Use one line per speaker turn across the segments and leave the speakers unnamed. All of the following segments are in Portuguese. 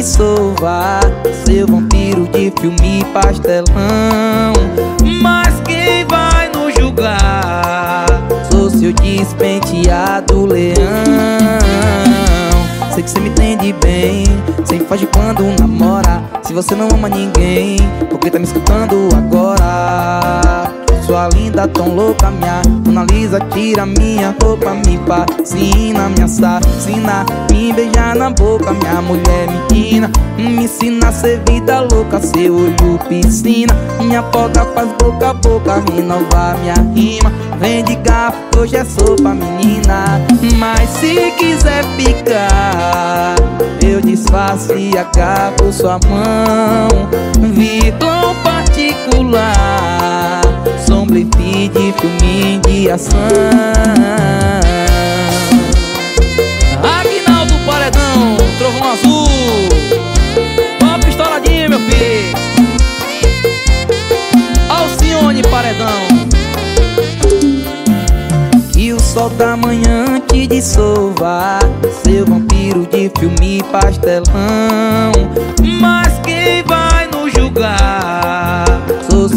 te dissolva Seu vampiro de filme pastelão. Mas quem vai nos julgar? Sou seu despenteado leão. Sei que você me entende bem. Sem faz de quando namora. Se você não ama ninguém Por que tá me escutando agora? Sua linda, tão louca, minha. Mona Lisa tira minha roupa Me fascina, me assassina. Me beija na boca, minha mulher menina Me ensina a ser vida louca Seu olho piscina. Minha boca faz boca a boca Renovar minha rima. Vem de garfo, hoje é sopa, menina. Mas se quiser ficar Eu disfarço e acabo sua mão. Vitor particular Sombra e de filme de ação
Aguinaldo Paredão, Trovão Azul. Pop estouradinho, meu filho. Alcione Paredão.
E o sol da manhã te dissolva Seu vampiro de filme pastelão. Mas quem vai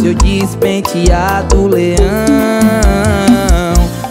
seu despenteado leão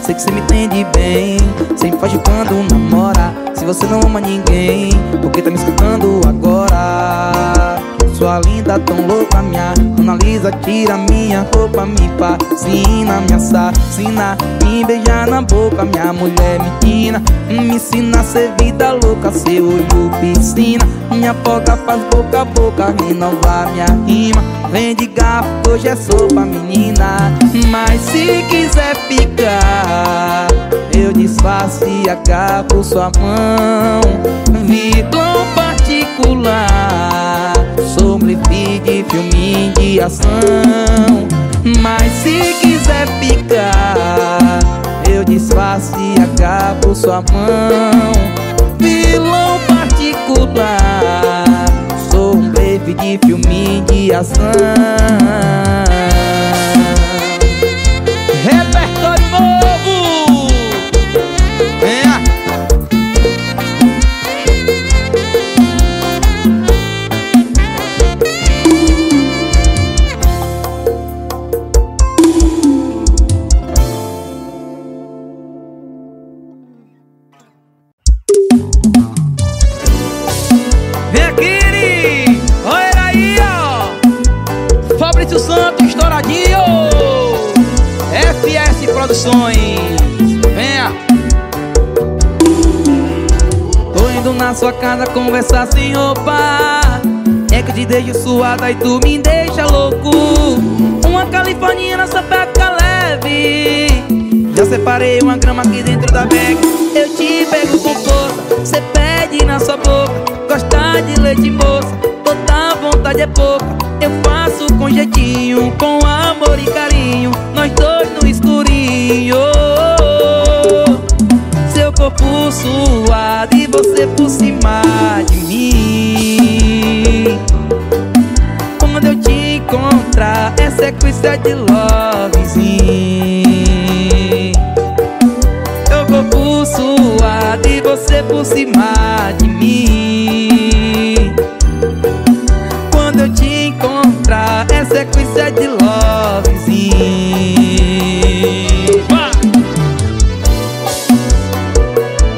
Sei que você me entende bem Sempre de quando namora Se você não ama ninguém Por que tá me escutando agora? Sua linda, tão louca, minha. Mona Lisa tira minha roupa Me fascina, me assassina. Me beija na boca, minha mulher menina Me ensina a ser vida louca Seu olho piscina. Minha boca faz boca a boca Renovar minha rima. Vem de garfo, hoje é sopa, menina. Mas se quiser ficar Eu disfarço e acabo sua mão. Vitor particular Sombra e filme de ação. Mas se quiser ficar Eu disfarço e acabo sua mão. Vilão particular Sou um blefe de filme de ação
Produções. Venha.
Tô indo na sua casa conversar sem roupa É que eu te deixo suada e tu me deixa louco. Uma californiana sapeca leve. Já separei uma grama aqui dentro da bag. Eu te pego com força Cê pede na sua boca. Gosta de leite moça Toda vontade é pouca Eu faço com jeitinho Com amor e carinho. Nós dois no escurinho. Seu corpo suado e você por cima de mim. Quando eu te encontrar é sequência de lovezinho. Seu corpo suado e você por cima de mim sequência de lovezinho!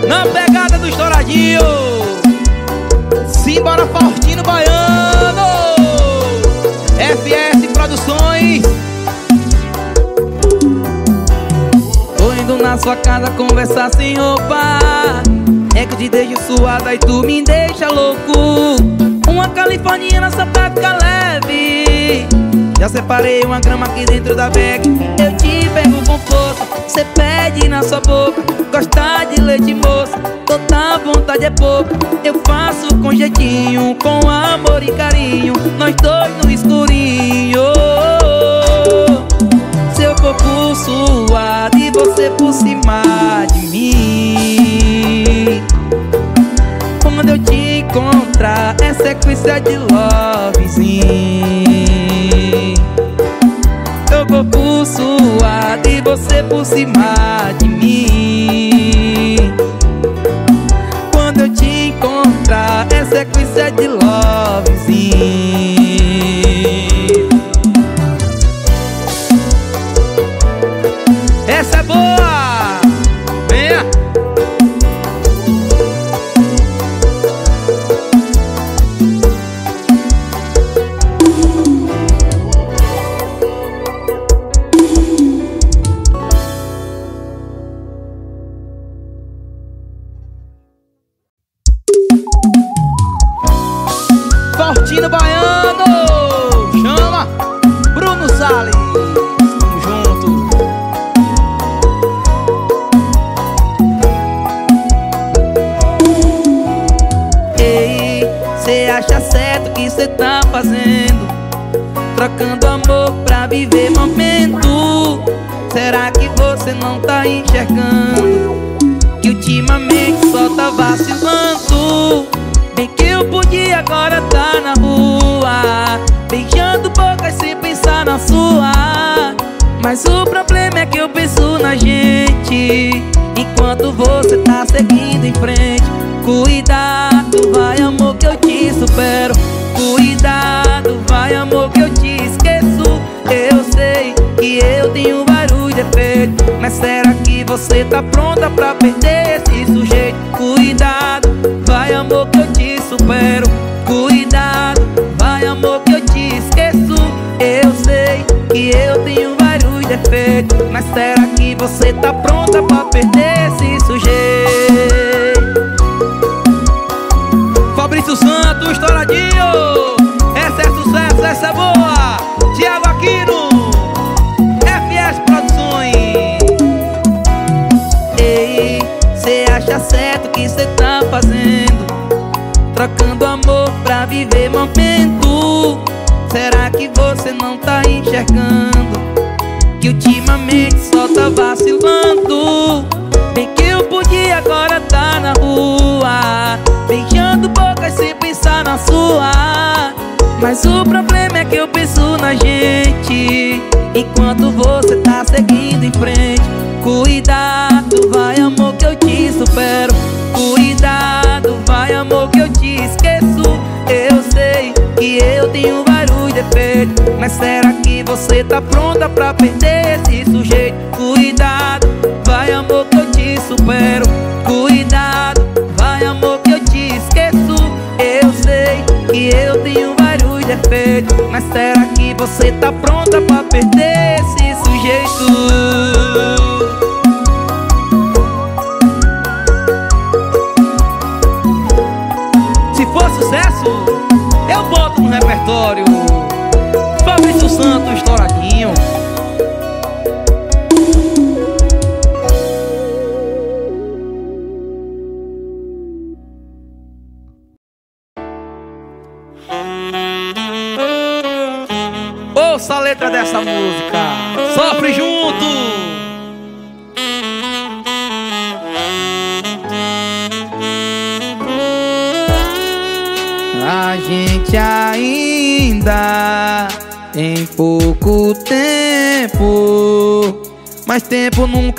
Na pegada do estouradinho. Simbora Faustino Baiano. FS Produções.
Tô indo na sua casa conversar sem roupa. É que eu te deixo suada e tu me deixa louco. Uma californiana sapeca leve Já separei uma grama aqui dentro da bag. Eu te pego com força Cê pede na sua boca. Gosta de leite moça Toda vontade é pouca. Eu faço com jeitinho Com amor e carinho. Nós dois no escurinho. Seu corpo suado e você por cima de mim encontrar é sequência de lovezinho Seu corpo suado e você por cima de mim. Quando eu te encontrar sequência de lovezinho
Essa é boa! Fortino Baiano! Chama! Bruno Salles! Tamo junto!
Ei, cê acha certo o que cê tá fazendo? Trocando amor pra viver momento Será que você não tá enxergando? Que ultimamente só tá vacilando sua Mas o problema é que eu penso na gente. Enquanto você tá seguindo em frente Cuidado, vai amor que eu te supero. Cuidado, vai amor que eu te esqueço. Eu sei que eu tenho vários defeitos Mas será que você tá pronta pra perder Mas será que você tá pronta pra perder esse sujeito?
Fabrício Santos, estouradinho! Essa é sucesso, essa é boa! Tiago Aquino! FS Produções!
Ei, cê acha certo o que cê tá fazendo? Trocando amor pra viver momento Será que você não tá enxergando? Ultimamente só tá vacilando. Bem que eu podia agora tá na rua Beijando bocas sem pensar na sua. Mas o problema é que eu penso na gente. Enquanto você tá seguindo em frente Cuidado, vai amor que eu te supero. Cuidado, defeitos Mas será que você tá pronta pra perder esse sujeito? Cuidado, vai amor que eu te supero Cuidado, vai amor que eu te esqueço Eu sei que eu tenho vários defeitos Mas será que você tá pronta pra perder esse sujeito?
Se for sucesso, eu boto no repertório.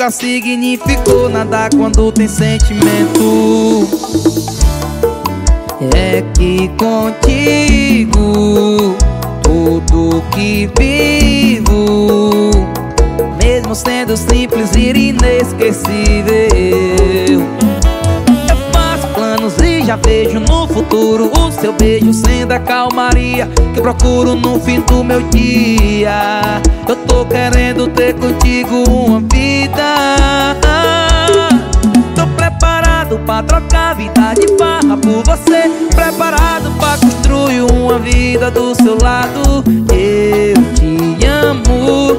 Nunca significou nada quando tem sentimento. É que contigo tudo que vivo Mesmo sendo simples e inesquecível já vejo no futuro O seu beijo sendo a calmaria Que procuro no fim do meu dia. Eu tô querendo ter contigo uma vida. Tô preparado pra trocar vida de farra por você. Preparado pra construir uma vida do seu lado. Eu te amo,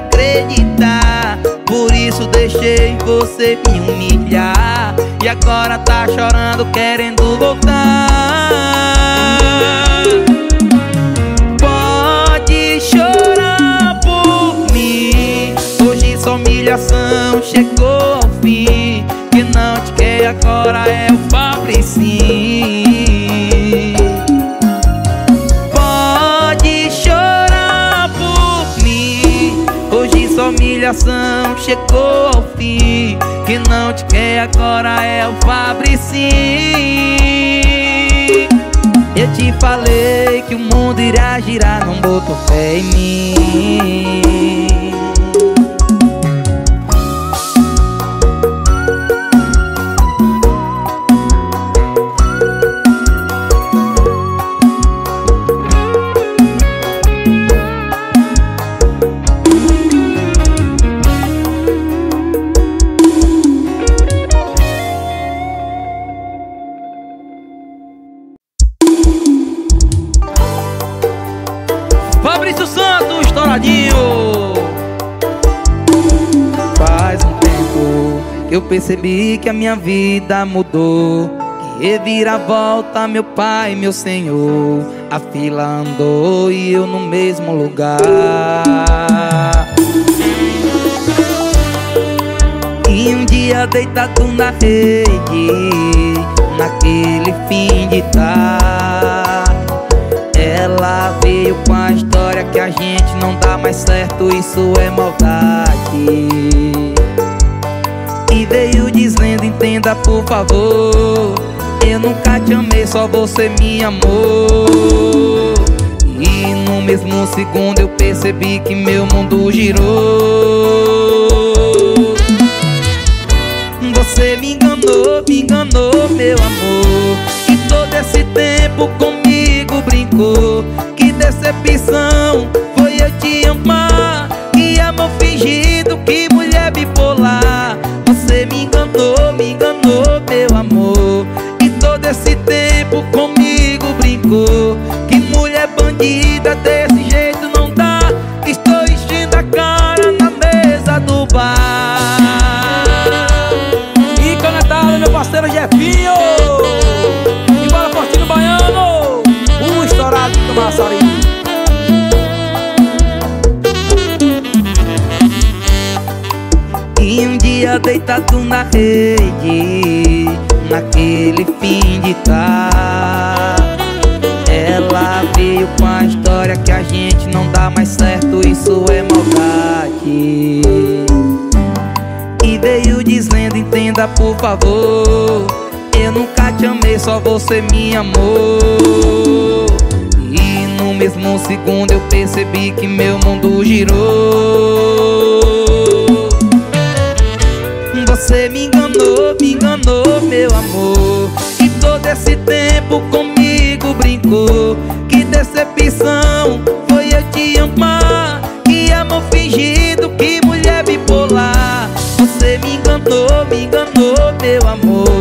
acreditar. Por isso deixei você me humilhar. E agora tá chorando querendo voltar. Pode chorar por mim. Hoje sua humilhação chegou ao fim. Que não te quer agora é o pobre sim. chegou ao fim. Que não te quer agora é o Fabrici Eu te falei que o mundo irá girar Não botou fé em mim. Percebi que a minha vida mudou Que reviravolta meu pai, meu senhor A fila andou e eu no mesmo lugar. E um dia deitado na rede Naquele fim de tarde Ela veio com a história que a gente não dá mais certo Isso é maldade veio dizendo, entenda por favor. Eu nunca te amei, só você me amou. E no mesmo segundo eu percebi que meu mundo girou. Você me enganou, me enganou, meu amor. E todo esse tempo comigo brincou. Que decepção foi eu te amar brincou Que mulher bandida desse jeito não dá. Estou enchendo a cara na mesa do bar.
E conectado, meu parceiro Jefinho. E bora Fortinho Baiano. Um estourado do Massari
E um dia deitado na rede Naquele fim de tarde Isso é maldade E veio dizendo, entenda por favor Eu nunca te amei, só você me amou. E no mesmo segundo eu percebi que meu mundo girou. Você me enganou, me enganou, meu amor. E todo esse tempo comigo brincou. Que decepção meu amor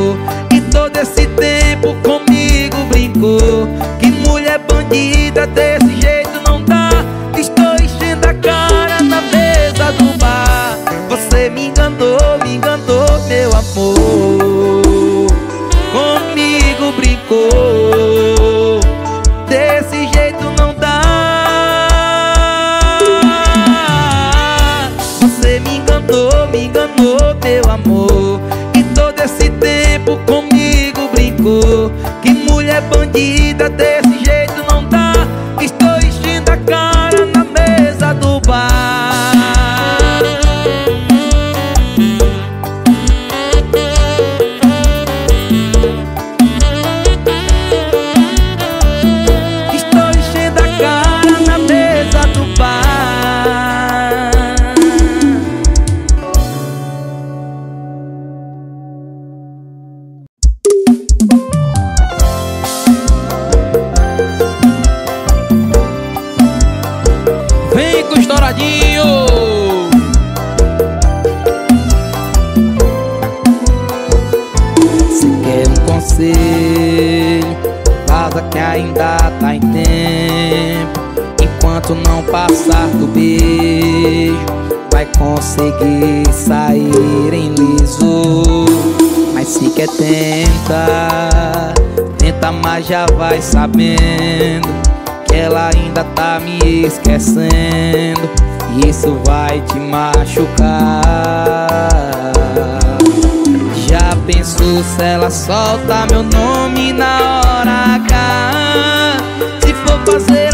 ela solta meu nome na hora H. Se for fazer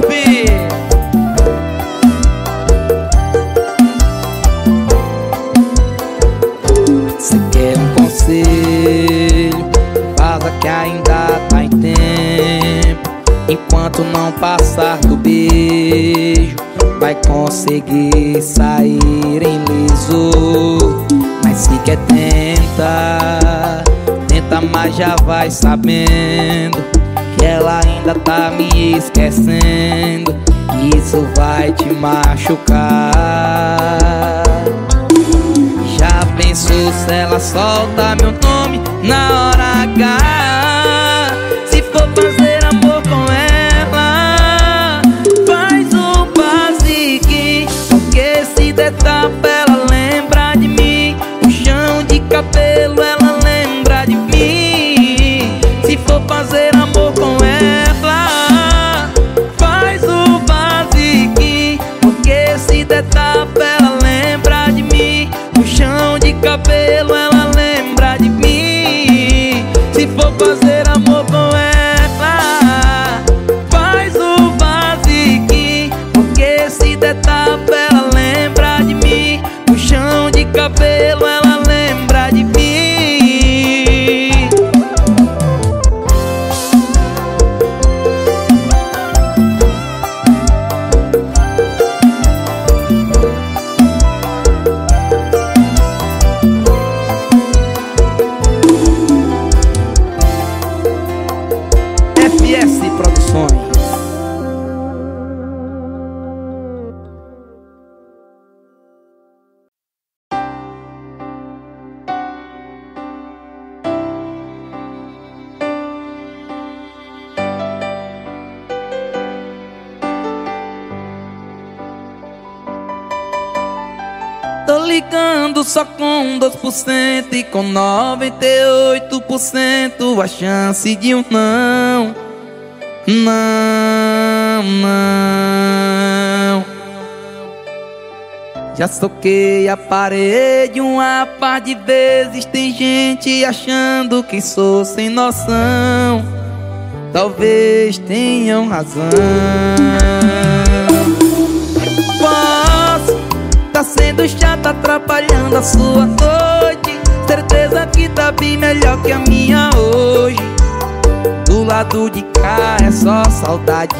meu
Se quer um conselho, vaza que ainda tá em tempo. Enquanto não passar do beijo, vai conseguir sair em liso. Mas se quer tentar, tenta, mas já vai sabendo que ela ainda tá me esquecendo. Isso vai te machucar. Já pensou se ela solta meu nome na hora H? 100% e com 98% a chance de um não. Não, não. Já soquei a parede uma par de vezes. Tem gente achando que sou sem noção. Talvez tenham razão. Posso tá sendo chato, atrapalhando a sua dor. Certeza que tá bem melhor que a minha hoje. Do lado de cá é só saudade.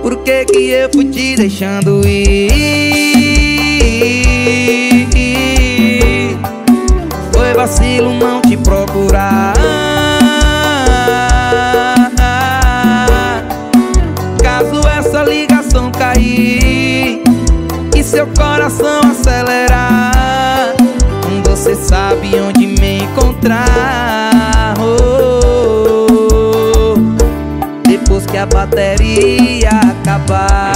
Por que que eu fui te deixando ir? Foi vacilo não te procurar. Seu coração acelerar, você sabe onde me encontrar. Oh, depois que a bateria acabar.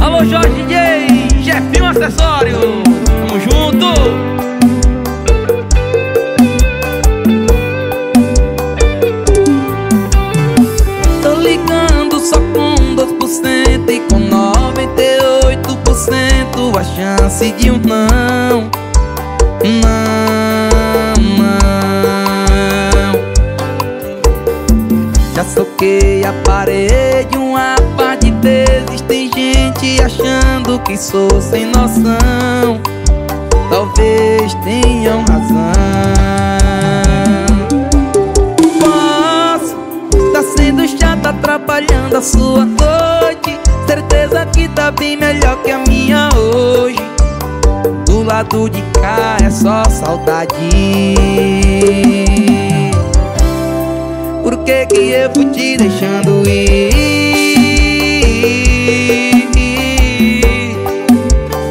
Alô, Jorge DJ, Jefinho Acessório. Tamo junto.
A chance de um não. Não, não. Já soquei a parede uma par de vezes. Tem gente achando que sou sem noção. Talvez tenham razão. Posso tá sendo chata, atrapalhando a sua noite. Certeza que tá bem melhor que a minha hoje. Do lado de cá é só saudade. Por que que eu fui te deixando ir?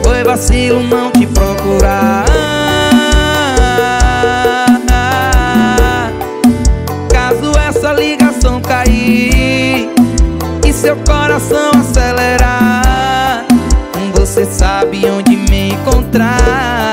Foi vacilo não te procurar. Caso essa ligação cair e seu coração acelerar, você sabe onde me encontrar.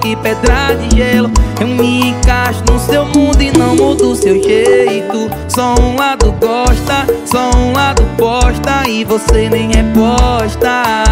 Que pedra de gelo Eu me encaixo no seu mundo e não mudo seu jeito. Só um lado gosta, só um lado posta E você nem reposta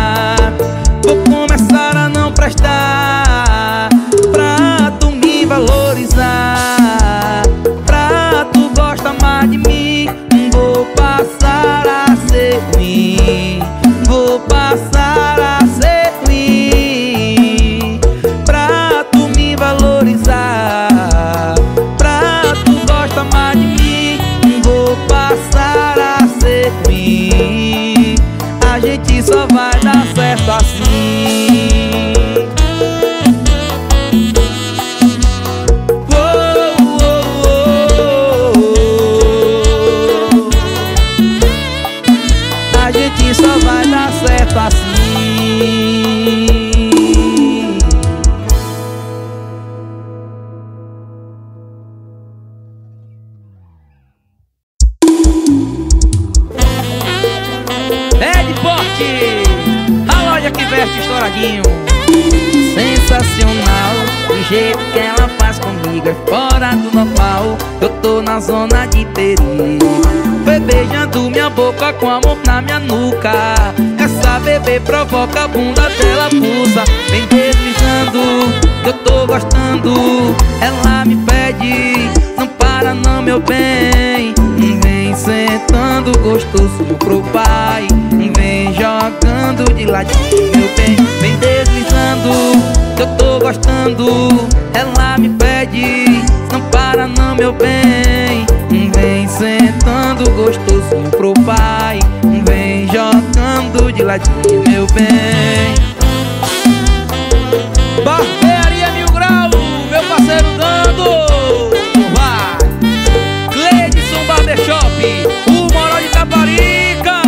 provoca a bunda dela pulsa Vem deslizando, eu tô gostando. Ela me pede, não para não meu bem. Vem sentando gostosinho pro pai. Vem jogando de ladinho meu bem. Vem deslizando, eu tô gostando. Ela me pede, não para não meu bem Vem sentando gostosinho pro pai Vem jogando de ladinho meu bem.
Barbearia Mil Grau Meu parceiro Dando Vai. Cleidson Barbershop O Moral de Taparica.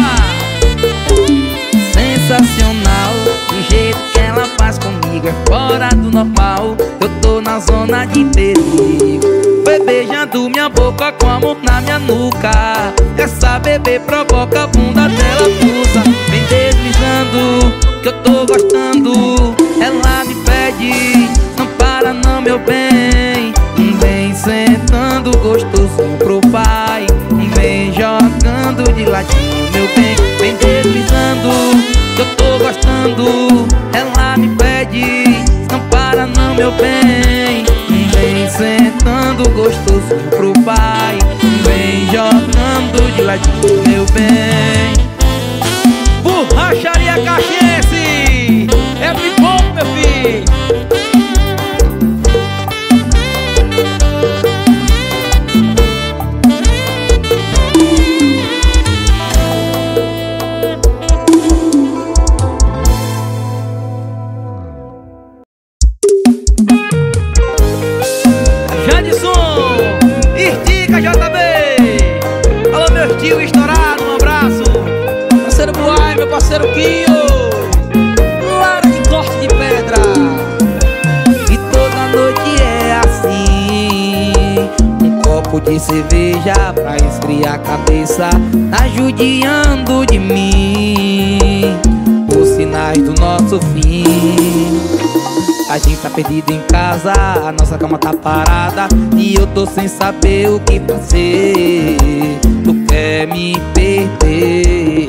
Sensacional O jeito que ela faz comigo é fora do normal. Eu tô na zona de perigo Foi beijando minha boca com a mão na minha nuca. Essa bebê provoca a bunda dela pulsa Vem deslizando que eu tô gostando. Ela me pede, não para não meu bem. Vem sentando gostosinho pro pai. Vem jogando de ladinho meu bem. Vem deslizando que eu tô gostando. Ela me pede, não para não meu bem sentando gostosinho pro pai. Vem jogando de ladinho meu bem.
Borracharia Caxiense
cabeça Tá judiando de mim. Os sinais do nosso fim. A gente tá perdido em casa, a nossa cama tá parada. E eu tô sem saber o que fazer. Tu quer me perder?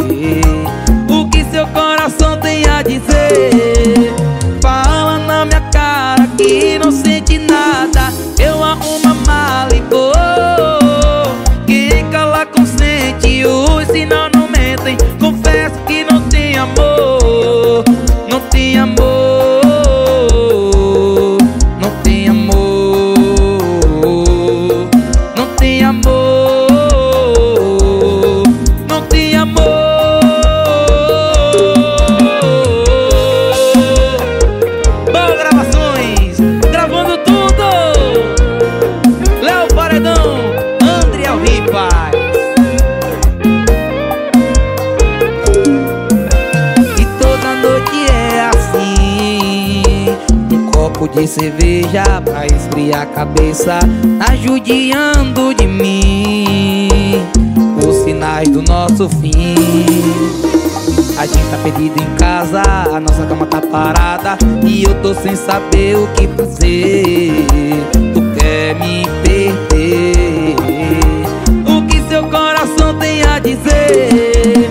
O que seu coração tem a dizer? Fala na minha cara que não sente nada. Eu arrumo a mala e vou cerveja pra esfriar a cabeça Tá judiando de mim Os sinais do nosso fim. A gente tá perdido em casa, a nossa cama tá parada E eu tô sem saber o que fazer. Tu quer me perder? O que seu coração tem a dizer?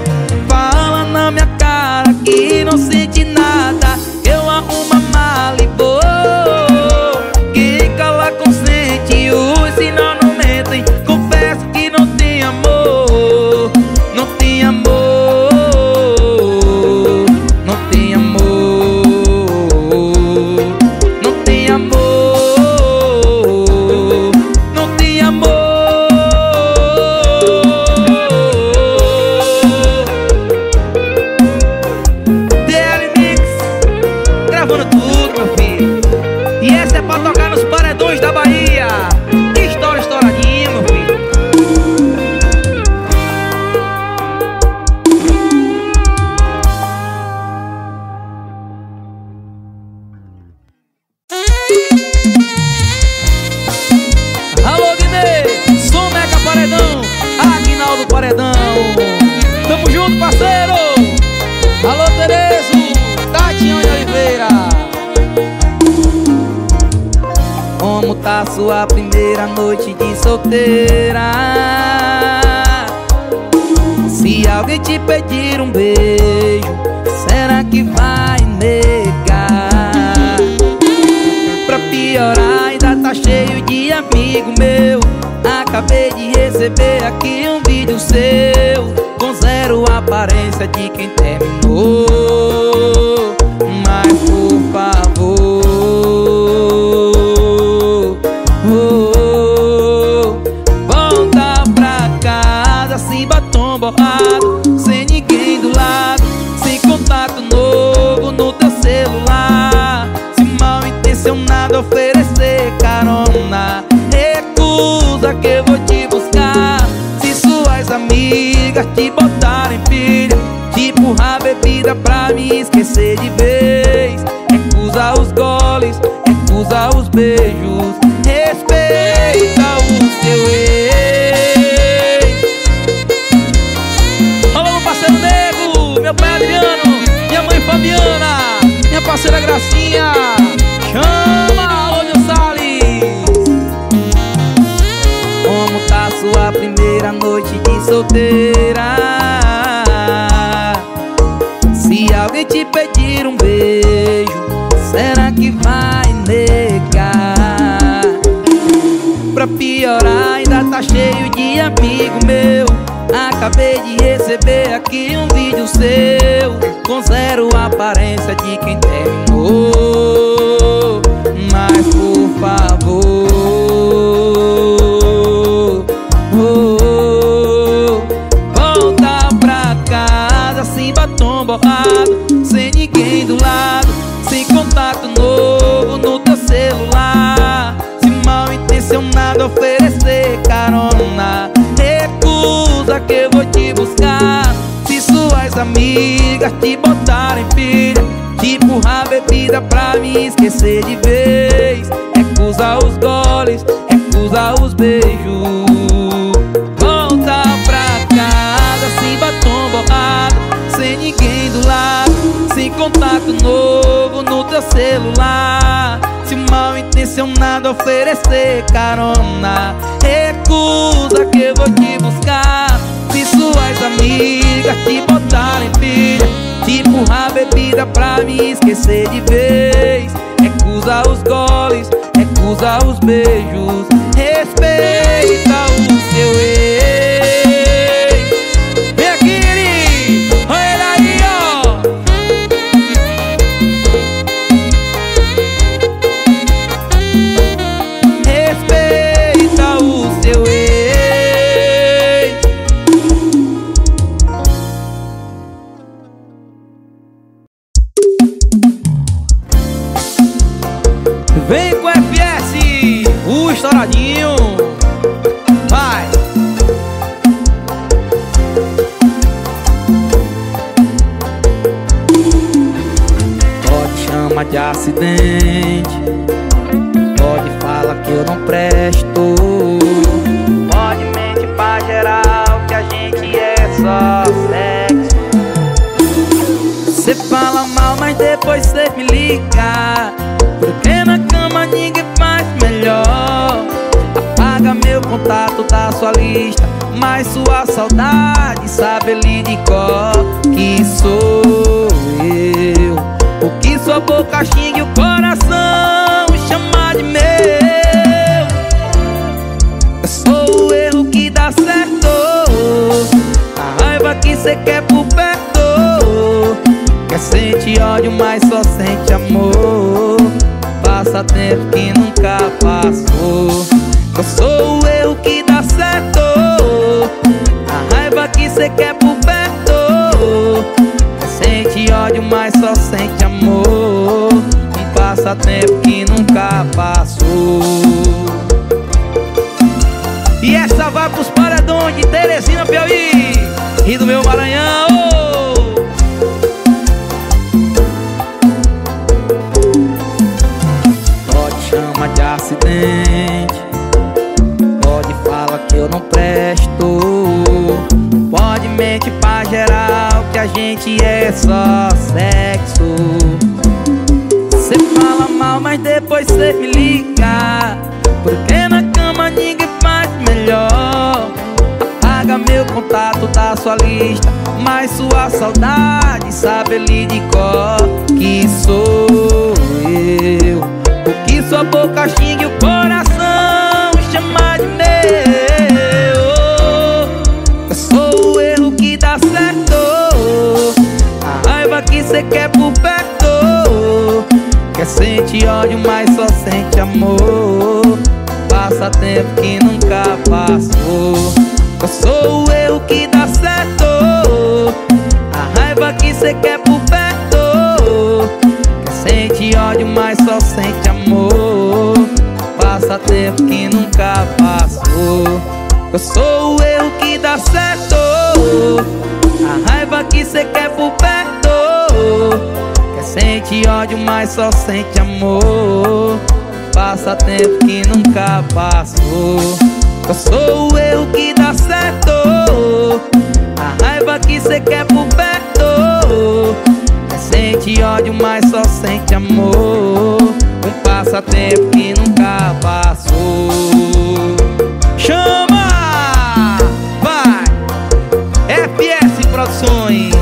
Noite de solteira? Se alguém te pedir um beijo, será que vai negar? Pra piorar, ainda tá cheio de amigo meu Acabei de receber aqui um vídeo seu Com zero aparência de quem terminou Mas por favor amigas te botarem pilha Te empurrar bebida pra me esquecer de vez. Recusa os goles, recusa os beijos. Volta pra casa sem batom borrado Sem ninguém do lado Sem contato novo no teu celular. Se mal intencionado oferecer carona Recusa que eu vou te buscar amigas te botarem pilha. Te empurrar bebida pra me esquecer de vez. Recusa os goles, recusa os beijos. Respeita o seu ex acidente. Pode falar que eu não presto. Pode mentir pra geral que a gente é só sexo. Cê fala mal, mas depois cê me liga contato da sua lista Mas sua saudade sabe ele de cor Que sou eu. O que sua boca xingue o coração chama de meu. Eu sou o erro que dá certo A raiva que cê quer por perto. Quer sentir ódio, mas só sente amor. Passa tempo que nunca passou Eu sou o erro que dá certo. A raiva que cê quer por perto. Sente ódio, mas só sente amor. Um passatempo que nunca passou. E essa vai pros paredões de Teresina, Piauí. E do meu Maranhão geral que a gente é só sexo. Cê fala mal, mas depois cê me liga. Porque na cama ninguém faz melhor. Apaga meu contato da sua lista Mas sua saudade sabe ele de cor Que sou eu. O que sua boca xingue o coração Sentir ódio, mas só sente amor. Passa tempo que nunca passou. Eu sou o erro que dá certo. A raiva que cê quer por perto. Sentir ódio, mas só sente amor. Passa tempo que nunca passou. Eu sou o erro que dá certo. A raiva que cê quer por perto Sente ódio, mas só sente amor. Passa tempo que nunca passou. Eu sou erro que dá certo. A raiva que cê quer por perto Quer sente ódio, mas só sente amor. Um passatempo que nunca passou. Chama! Vai! FS Produções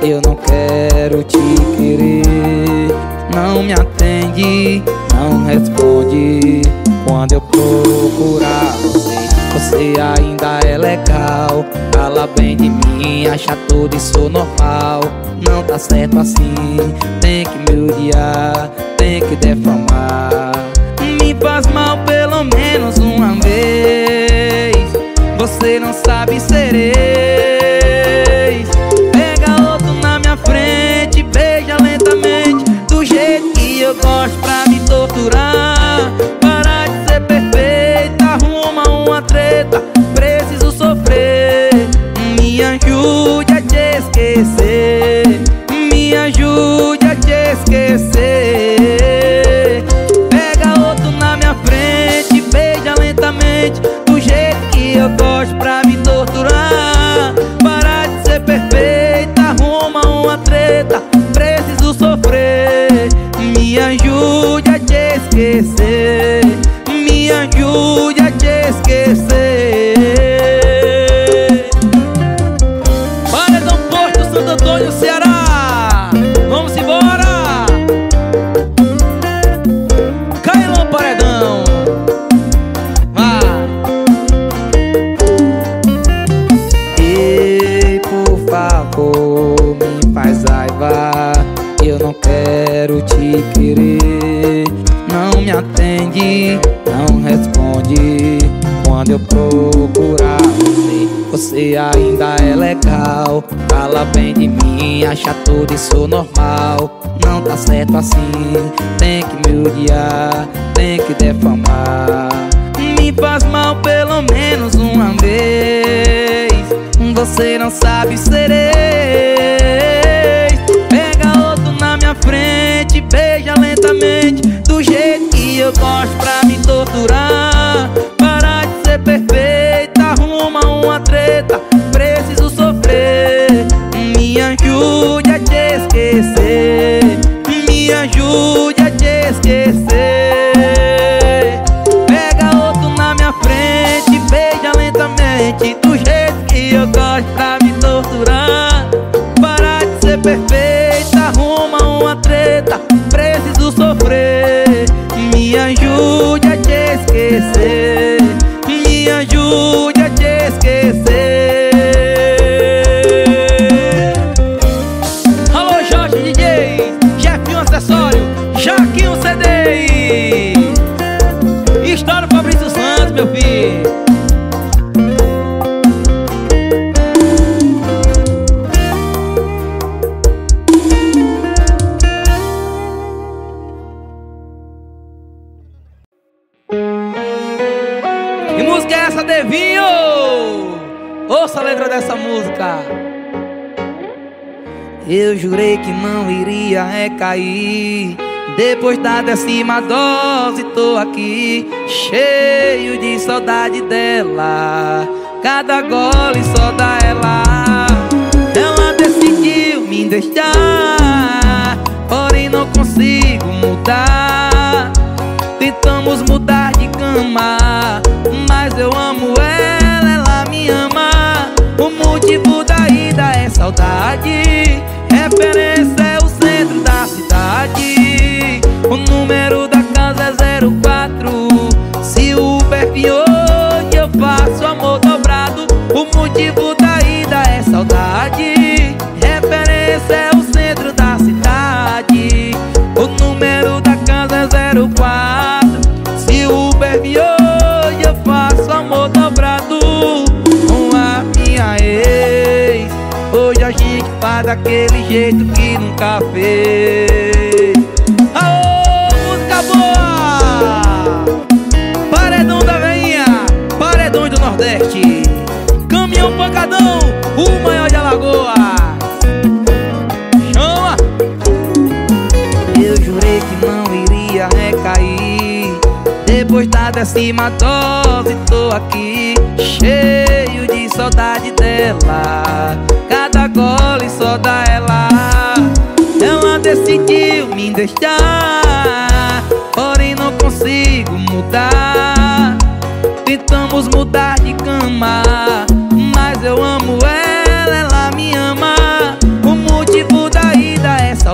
Eu não quero te querer. Não me atende, não responde. Quando eu procurar você Você ainda é legal. Fala bem de mim, acha tudo isso normal. Não tá certo assim Tem que me odiar, tem que defamar. Me faz mal pelo menos uma vez. Você não sabe ser eu eu gosto pra me torturar. Para de ser perfeita, arruma uma treta. Preciso sofrer. Me ajude a te esquecer. Me ajude esquecer Me ajude a te esquecer Ainda é legal. Fala bem de mim, acha tudo isso normal. Não tá certo assim Tem que me odiar, tem que defamar. Me faz mal pelo menos uma vez. Você não sabe ser ex Depois da décima dose tô aqui Cheio de saudade dela. Cada gole só dá ela. Ela decidiu me deixar Porém não consigo mudar. Tentamos mudar de cama Mas eu amo ela, ela me ama. O motivo da ida é saudade 04 Se o perfil hoje eu faço amor dobrado. O motivo da ida é saudade. Referência é o centro da cidade. O número da casa é 04 Se o perfil hoje eu faço amor dobrado. Com a minha ex Hoje a gente faz daquele jeito que nunca fez
Chama!
Eu jurei que não iria recair. Depois da décima dose tô aqui Cheio de saudade dela. Cada gole só dá ela. Ela decidiu me deixar Porém não consigo mudar. Tentamos mudar de cama Mas eu amo ela, ela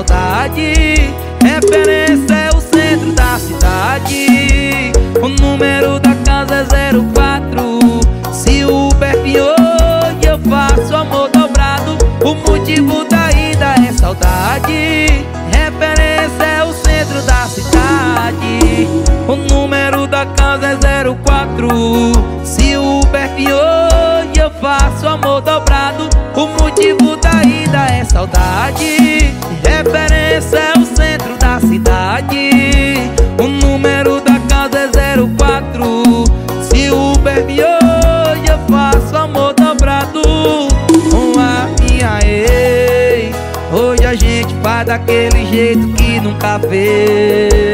saudade. Referência é o centro da cidade. O número da casa é 04 Se o perfil hoje eu faço amor dobrado. O motivo da ida é saudade. Referência é o centro da cidade. O número da casa é 04 Se o perfil hoje eu faço amor dobrado. O motivo da ida saudade. Referência é o centro da cidade. O número da casa é 04 Se o Uber me hoje eu faço amor dobrado. Com a minha ex Hoje a gente faz daquele jeito que nunca fez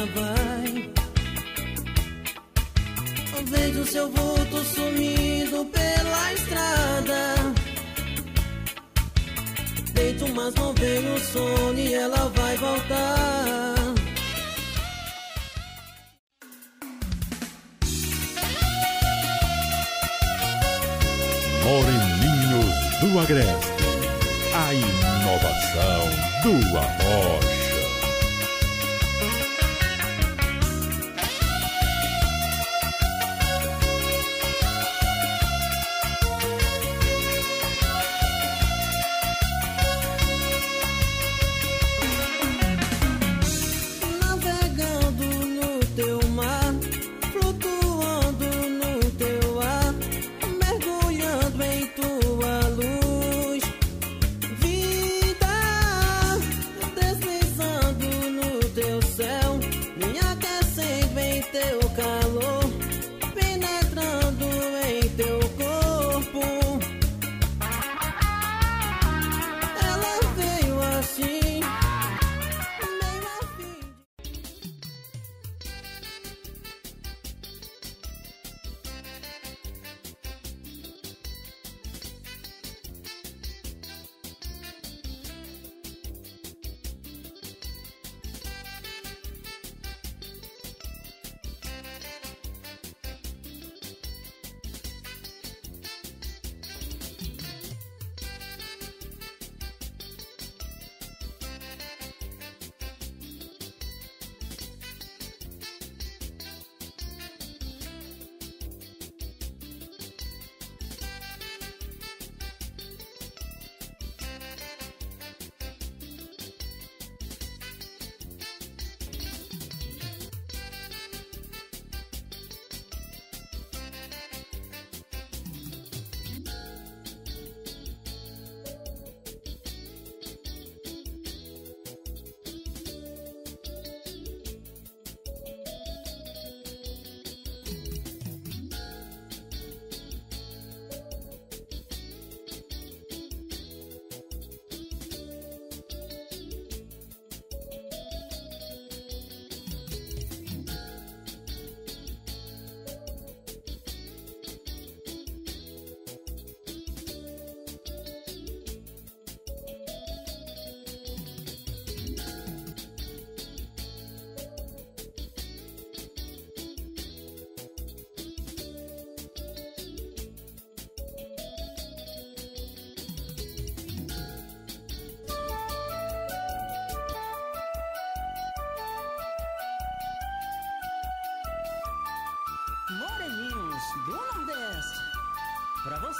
minha vai. Vejo seu vulto sumindo pela estrada. Deito, mas não vem o sono e ela vai voltar.
Moreninhos do Agreste. A inovação do Arrocha.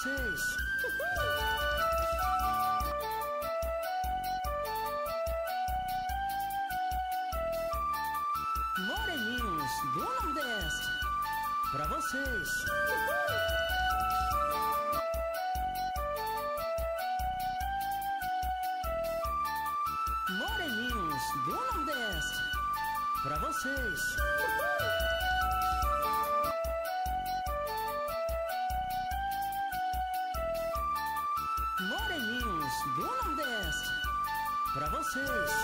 Vocês. Moreninhos do Nordeste, pra vocês. Moreninhos do Nordeste, pra vocês. Moreninhos